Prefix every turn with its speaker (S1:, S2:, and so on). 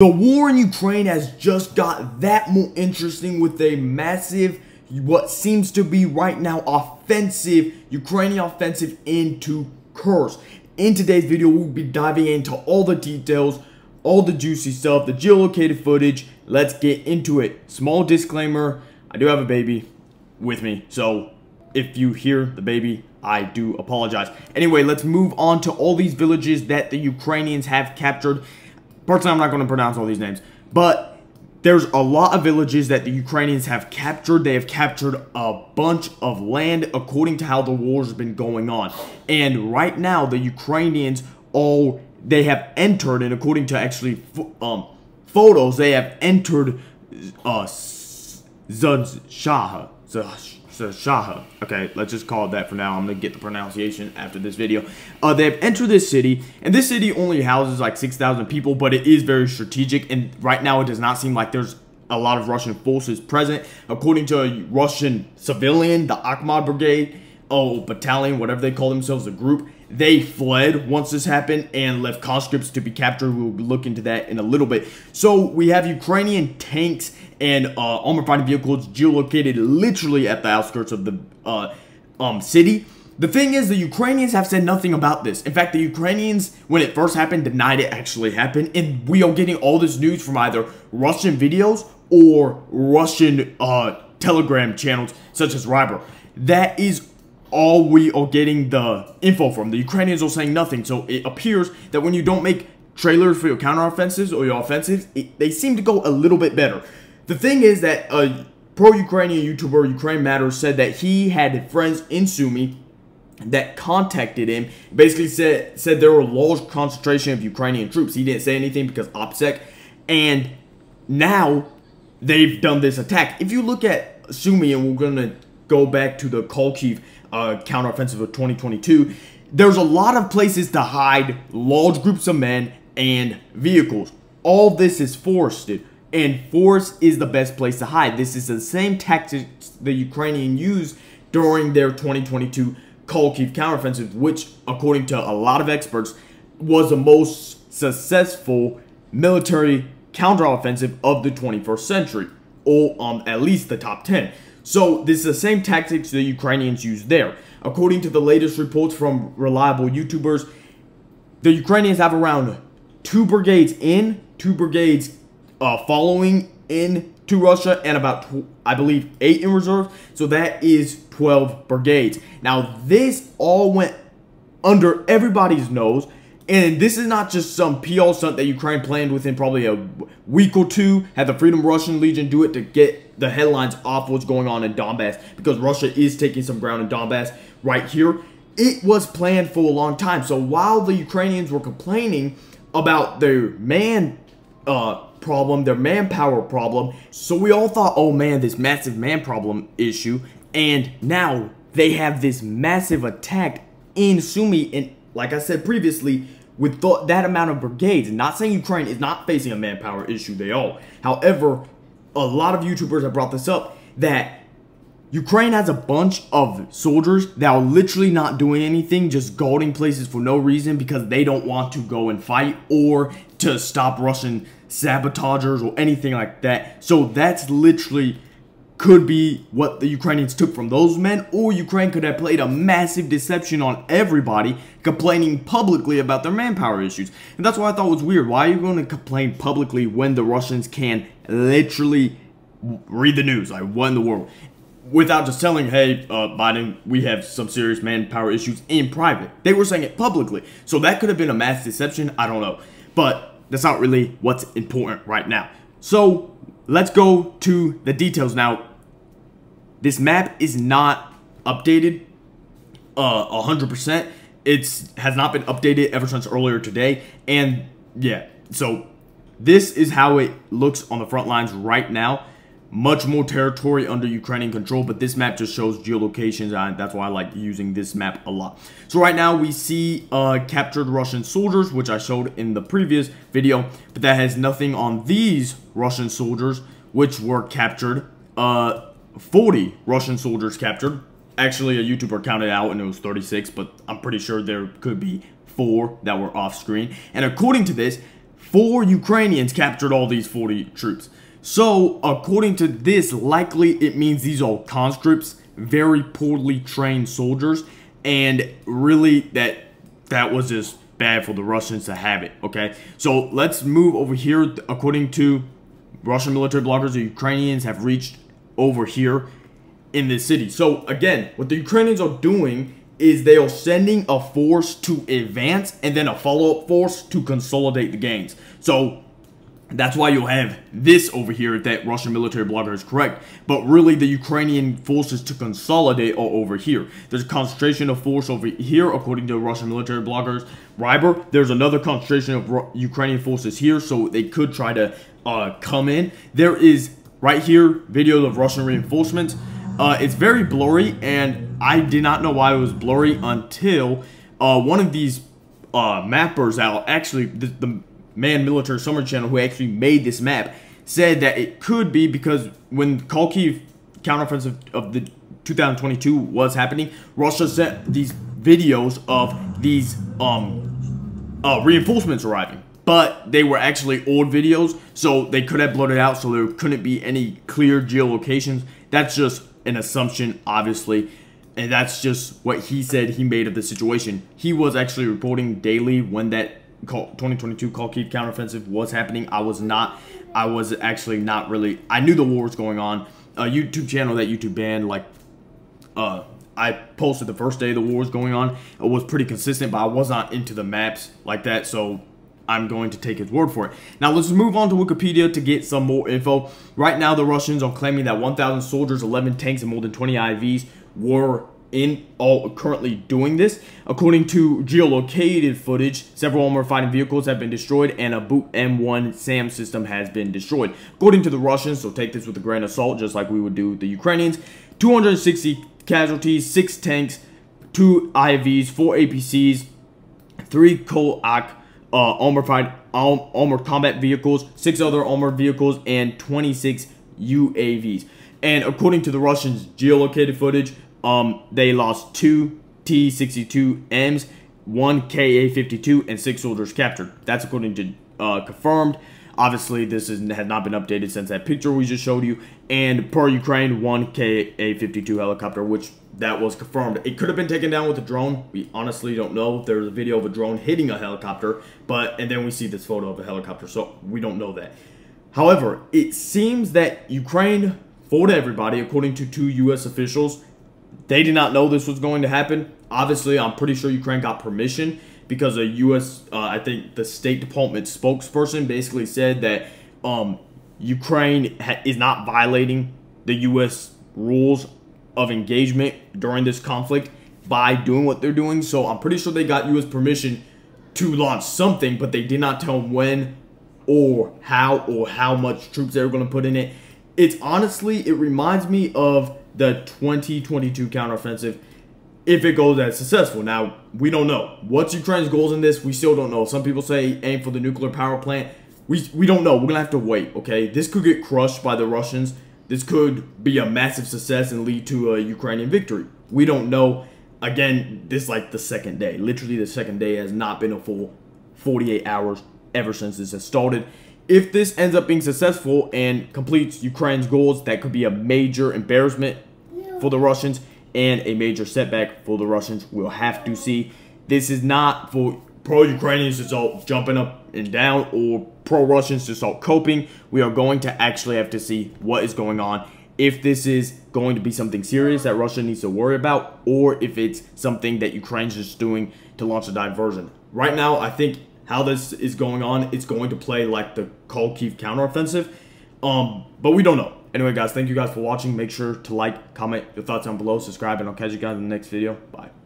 S1: The war in Ukraine has just got that more interesting with a massive, what seems to be right now, offensive, Ukrainian offensive into Kursk. In today's video, we'll be diving into all the details, all the juicy stuff, the geolocated footage. Let's get into it. Small disclaimer, I do have a baby with me, so if you hear the baby, I do apologize. Anyway, let's move on to all these villages that the Ukrainians have captured Personally, I'm not going to pronounce all these names. But there's a lot of villages that the Ukrainians have captured. They have captured a bunch of land according to how the war's been going on. And right now, the Ukrainians all they have entered, and according to actually um, photos, they have entered uh, Zudshaha. Shaha. Okay, let's just call it that for now. I'm gonna get the pronunciation after this video. Uh, they've entered this city, and this city only houses like 6,000 people, but it is very strategic, and right now it does not seem like there's a lot of Russian forces present. According to a Russian civilian, the Akhmat Brigade, oh, battalion, whatever they call themselves, a group, they fled once this happened and left conscripts to be captured. We'll look into that in a little bit. So we have Ukrainian tanks and uh, armored fighting vehicles geolocated literally at the outskirts of the uh, um, city. The thing is, the Ukrainians have said nothing about this. In fact, the Ukrainians, when it first happened, denied it actually happened. And we are getting all this news from either Russian videos or Russian uh, Telegram channels such as Rybar. That is all we are getting the info from. The Ukrainians are saying nothing, so it appears that when you don't make trailers for your counteroffensives or your offensives, it, they seem to go a little bit better. The thing is that a pro-Ukrainian YouTuber, Ukraine Matters, said that he had friends in Sumy that contacted him, basically said said there were large concentration of Ukrainian troops. He didn't say anything because OPSEC, and now they've done this attack. If you look at Sumy, and we're gonna go back to the Kharkiv uh, counteroffensive of 2022, there's a lot of places to hide large groups of men and vehicles. All this is forested, and forest is the best place to hide. This is the same tactics the Ukrainian used during their 2022 Kharkiv counteroffensive, which, according to a lot of experts, was the most successful military counteroffensive of the 21st century, or um, at least the top 10. So this is the same tactics the Ukrainians use there. According to the latest reports from reliable YouTubers, the Ukrainians have around two brigades in, two brigades uh, following in to Russia, and about, I believe, eight in reserve. So that is 12 brigades. Now, this all went under everybody's nose and this is not just some PR stunt that Ukraine planned within probably a week or two. Had the Freedom Russian Legion do it to get the headlines off what's going on in Donbass because Russia is taking some ground in Donbass right here. It was planned for a long time. So while the Ukrainians were complaining about their man uh, problem, their manpower problem, so we all thought, oh man, this massive man problem issue. And now they have this massive attack in Sumy. And like I said previously, with th that amount of brigades. Not saying Ukraine is not facing a manpower issue, they are. However, a lot of YouTubers have brought this up that Ukraine has a bunch of soldiers that are literally not doing anything, just guarding places for no reason because they don't want to go and fight or to stop Russian sabotagers or anything like that. So that's literally could be what the Ukrainians took from those men, or Ukraine could have played a massive deception on everybody, complaining publicly about their manpower issues. And that's what I thought was weird. Why are you going to complain publicly when the Russians can literally read the news? What in the world? Without just telling, hey, uh, Biden, we have some serious manpower issues in private. They were saying it publicly. So that could have been a mass deception. I don't know. But that's not really what's important right now. So let's go to the details now. This map is not updated uh 100%. It's has not been updated ever since earlier today and yeah, so this is how it looks on the front lines right now. Much more territory under Ukrainian control, but this map just shows geolocations, and that's why I like using this map a lot. So right now we see uh, captured Russian soldiers, which I showed in the previous video, but that has nothing on these Russian soldiers, which were captured. Uh, 40 Russian soldiers captured. Actually, a YouTuber counted out and it was 36, but I'm pretty sure there could be four that were off screen. And according to this, four Ukrainians captured all these 40 troops. So, according to this, likely it means these are conscripts, very poorly trained soldiers, and really that that was just bad for the Russians to have it, okay? So, let's move over here. According to Russian military bloggers, the Ukrainians have reached over here in this city. So, again, what the Ukrainians are doing is they are sending a force to advance and then a follow-up force to consolidate the gains. So that's why you'll have this over here that Russian military blogger is correct. But really, the Ukrainian forces to consolidate are over here. There's a concentration of force over here, according to Russian military bloggers. Rybar, there's another concentration of Ru Ukrainian forces here, so they could try to uh, come in. There is, right here, videos of Russian reinforcements. Uh, it's very blurry, and I did not know why it was blurry until uh, one of these uh, mappers out, actually, the, the Man Military Summer Channel, who actually made this map, said that it could be because when Kharkiv counteroffensive of the 2022 was happening, Russia sent these videos of these um uh, reinforcements arriving. But they were actually old videos, so they could have blurred it out, so there couldn't be any clear geolocations. That's just an assumption, obviously. And that's just what he said he made of the situation. He was actually reporting daily when that 2022 Kharkiv counteroffensive was happening. I was not, I was actually not really, I knew the war was going on. A YouTube channel that YouTube banned, like, uh, I posted the first day the war was going on. It was pretty consistent, but I was not into the maps like that, so I'm going to take his word for it. Now let's move on to Wikipedia to get some more info. Right now, the Russians are claiming that 1,000 soldiers, 11 tanks, and more than 20 IVs were in all currently doing this. According to geolocated footage, several armored fighting vehicles have been destroyed and a Buk M1 SAM system has been destroyed. According to the Russians, so take this with a grain of salt, just like we would do the Ukrainians, 260 casualties, 6 tanks, 2 IVs, 4 APCs, 3 Kozak uh, armored, fight, um, armored combat vehicles, 6 other armored vehicles, and 26 UAVs. And according to the Russians' geolocated footage, um, they lost two T-62Ms, one Ka-52, and six soldiers captured. That's according to uh, confirmed. Obviously, this is, has not been updated since that picture we just showed you. And per Ukraine, one Ka-52 helicopter, which that was confirmed. It could have been taken down with a drone. We honestly don't know. if There's a video of a drone hitting a helicopter, but and then we see this photo of a helicopter, so we don't know that. However, it seems that Ukraine fooled everybody, according to two U.S. officials, they did not know this was going to happen. Obviously, I'm pretty sure Ukraine got permission because a U.S. Uh, I think the State Department spokesperson basically said that um, Ukraine is not violating the U.S. rules of engagement during this conflict by doing what they're doing. So I'm pretty sure they got U.S. permission to launch something, but they did not tell when or how or how much troops they were going to put in it. It's honestly, it reminds me of the 2022 counteroffensive if it goes as successful. Now, we don't know. What's Ukraine's goals in this? We still don't know. Some people say aim for the nuclear power plant. We, we don't know. We're going to have to wait, okay? This could get crushed by the Russians. This could be a massive success and lead to a Ukrainian victory. We don't know. Again, this like the second day. Literally, the second day has not been a full 48 hours ever since this has started. If this ends up being successful and completes Ukraine's goals, that could be a major embarrassment for the Russians and a major setback for the Russians. We'll have to see. This is not for pro-Ukrainians to start jumping up and down or pro-Russians to start coping. We are going to actually have to see what is going on. If this is going to be something serious that Russia needs to worry about, or if it's something that Ukraine's just doing to launch a diversion. Right now, I think how this is going on, it's going to play like the Kharkiv counteroffensive. Um, but we don't know. Anyway, guys, thank you guys for watching. Make sure to like, comment your thoughts down below, subscribe, and I'll catch you guys in the next video. Bye.